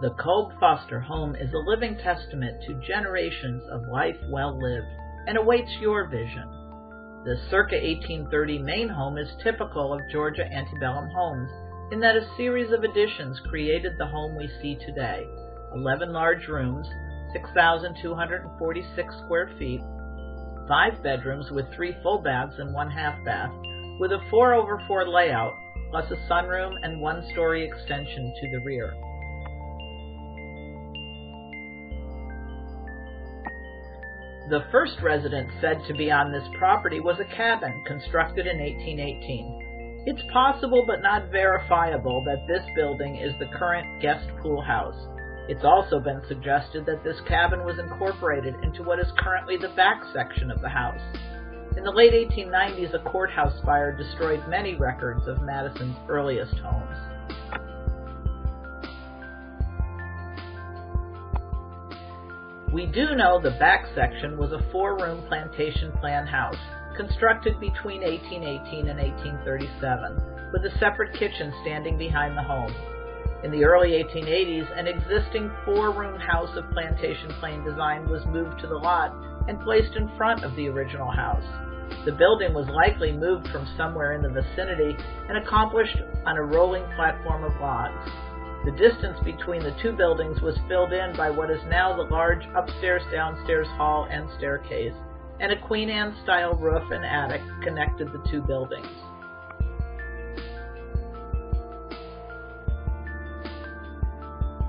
The Kolb Foster home is a living testament to generations of life well lived and awaits your vision. The circa 1830 main home is typical of Georgia antebellum homes in that a series of additions created the home we see today 11 large rooms, 6,246 square feet, five bedrooms with three full baths and one half bath, with a 4 over 4 layout, plus a sunroom and one story extension to the rear. The first residence said to be on this property was a cabin constructed in 1818. It's possible but not verifiable that this building is the current guest pool house. It's also been suggested that this cabin was incorporated into what is currently the back section of the house. In the late 1890s, a courthouse fire destroyed many records of Madison's earliest homes. We do know the back section was a four room plantation plan house, constructed between 1818 and 1837, with a separate kitchen standing behind the home. In the early 1880s, an existing four room house of plantation plan design was moved to the lot and placed in front of the original house. The building was likely moved from somewhere in the vicinity and accomplished on a rolling platform of logs. The distance between the two buildings was filled in by what is now the large upstairs downstairs hall and staircase, and a Queen Anne style roof and attic connected the two buildings.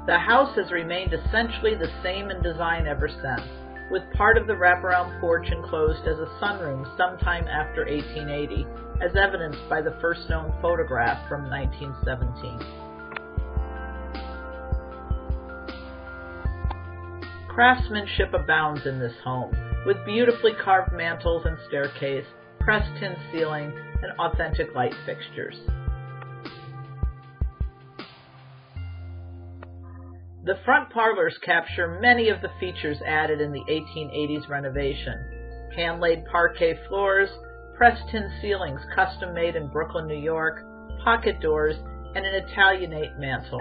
The house has remained essentially the same in design ever since, with part of the wraparound porch enclosed as a sunroom sometime after 1880, as evidenced by the first known photograph from 1917. Craftsmanship abounds in this home, with beautifully carved mantels and staircase, pressed tin ceiling, and authentic light fixtures. The front parlors capture many of the features added in the 1880s renovation. Hand-laid parquet floors, pressed tin ceilings custom made in Brooklyn, New York, pocket doors, and an Italianate mantel.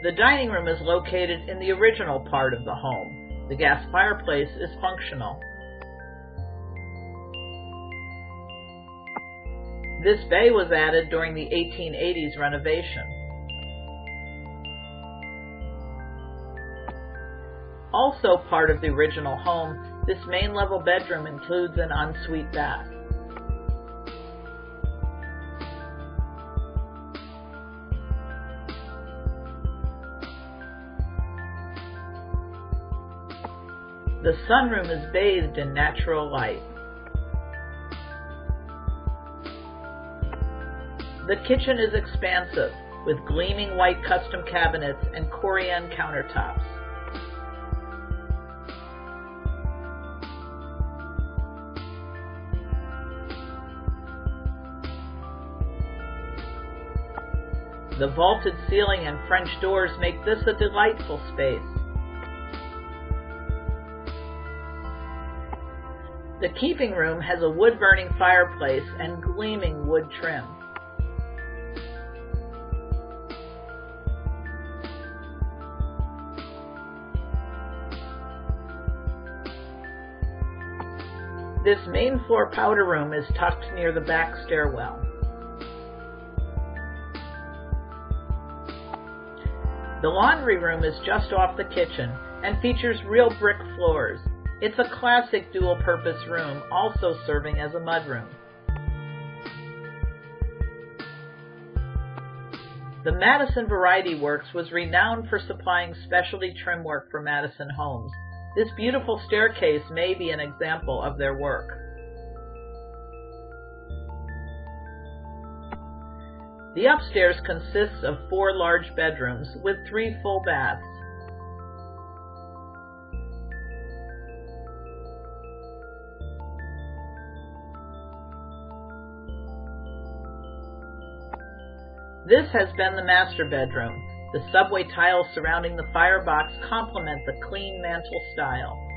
The dining room is located in the original part of the home. The gas fireplace is functional. This bay was added during the 1880s renovation. Also part of the original home, this main level bedroom includes an ensuite bath. The sunroom is bathed in natural light. The kitchen is expansive, with gleaming white custom cabinets and Corian countertops. The vaulted ceiling and French doors make this a delightful space. The keeping room has a wood burning fireplace and gleaming wood trim. This main floor powder room is tucked near the back stairwell. The laundry room is just off the kitchen and features real brick floors. It's a classic dual-purpose room, also serving as a mudroom. The Madison Variety Works was renowned for supplying specialty trim work for Madison homes. This beautiful staircase may be an example of their work. The upstairs consists of four large bedrooms with three full baths. This has been the master bedroom. The subway tiles surrounding the firebox complement the clean mantel style.